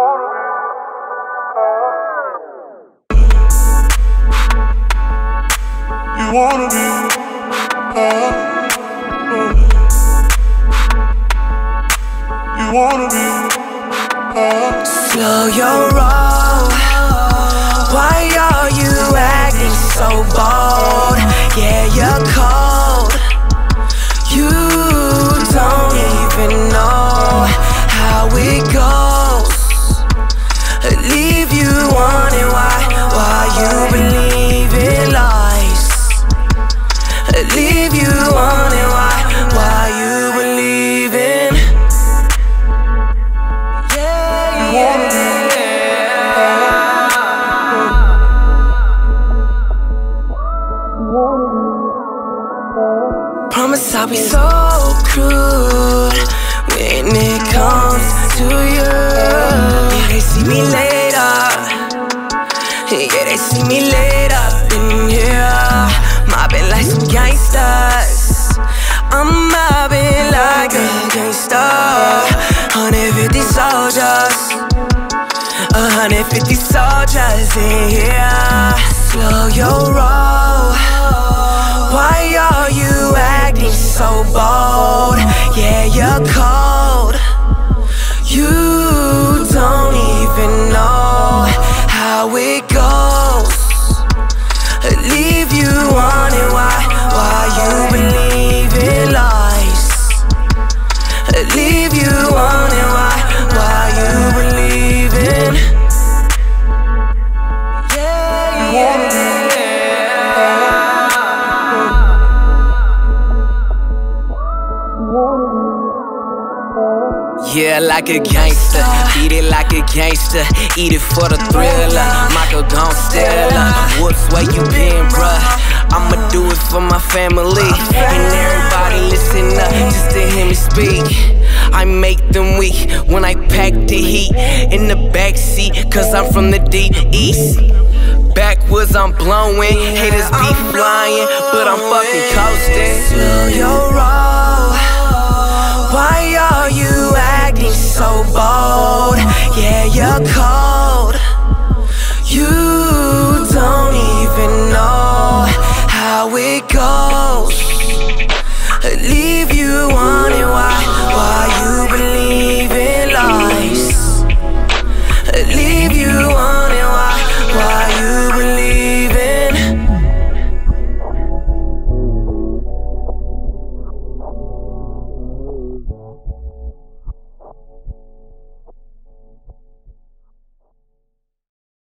You wanna be high. You wanna be high. Slow your roll. Why are you acting so bold? Promise I'll be so crude when it comes to you. Yeah, they see me later. Yeah, they see me later in here. Mobbing like some gangsters. I'm mobbing like a gangster. 150 soldiers. 150 soldiers in here. Slow your roll. Why are you Yeah, you're Yeah, like a gangster, Eat it like a gangster, eat it for the thriller. Michael gon' steal her. Uh, whoops, where you been, bruh? I'ma do it for my family. And everybody listen up just to hear me speak. I make them weak when I pack the heat in the backseat, cause I'm from the deep east. Backwoods, I'm blowing. Haters be flying, but I'm fucking coasting. Slow your roll.